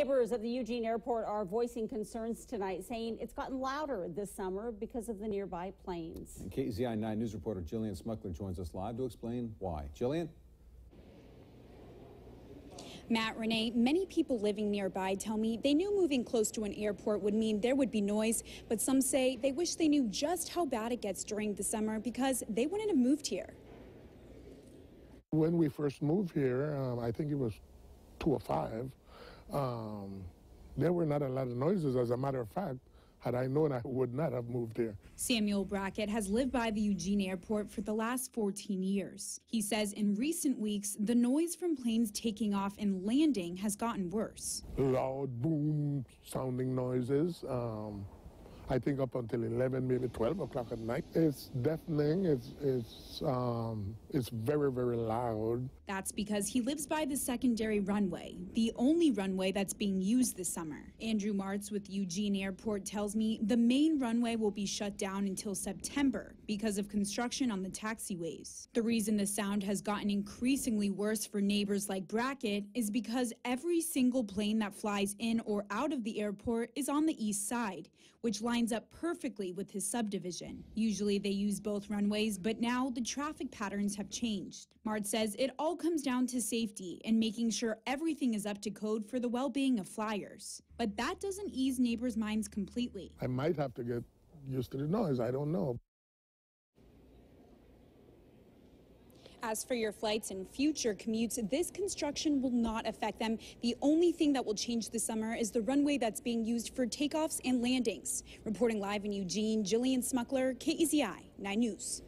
Neighbors of the Eugene Airport are voicing concerns tonight, saying it's gotten louder this summer because of the nearby planes. And KEZI 9 News reporter Jillian Smuckler joins us live to explain why. Jillian? Matt, Renee, many people living nearby tell me they knew moving close to an airport would mean there would be noise, but some say they wish they knew just how bad it gets during the summer because they wouldn't have moved here. When we first moved here, um, I think it was 205, um, there were not a lot of noises. As a matter of fact, had I known, I would not have moved there. Samuel Brackett has lived by the Eugene airport for the last 14 years. He says in recent weeks, the noise from planes taking off and landing has gotten worse. Loud, boom sounding noises. Um, I think up until 11, maybe 12 o'clock at night. It's deafening. It's, it's, um, it's very, very loud. That's because he lives by the secondary runway, the only runway that's being used this summer. Andrew Martz with Eugene Airport tells me the main runway will be shut down until September because of construction on the taxiways. The reason the sound has gotten increasingly worse for neighbors like Brackett is because every single plane that flies in or out of the airport is on the east side, which lines up perfectly with his subdivision. Usually they use both runways, but now the traffic patterns have changed. Martz says it all comes down to safety and making sure everything is up to code for the well being of flyers. But that doesn't ease neighbors' minds completely. I might have to get used to the noise. I don't know. As for your flights and future commutes, this construction will not affect them. The only thing that will change this summer is the runway that's being used for takeoffs and landings. Reporting live in Eugene, Jillian Smuckler, KEZI 9 News.